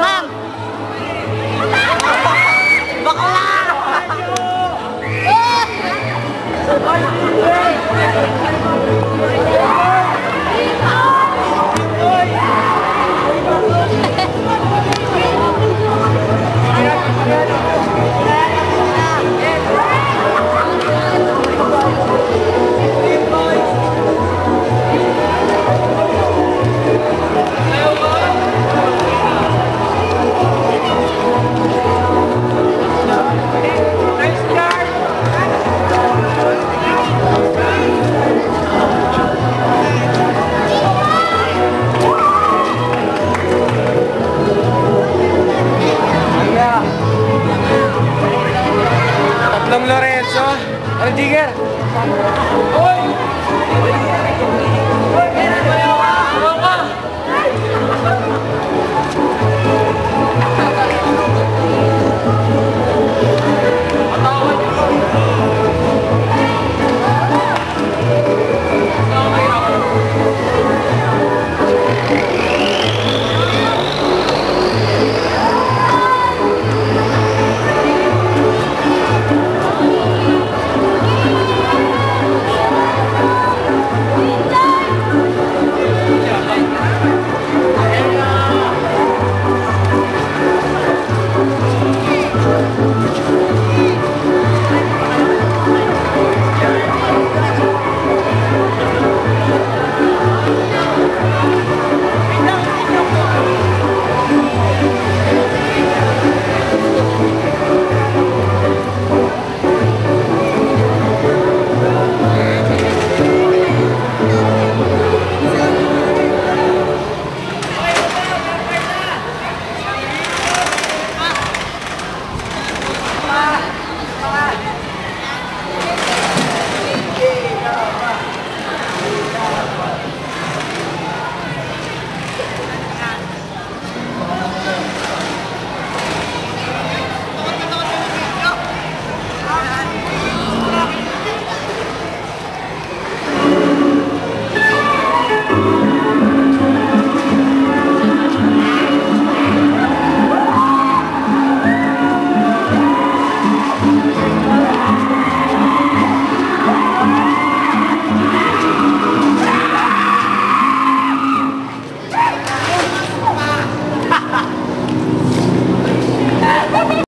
Mang. Bakolar. अरे ठीक है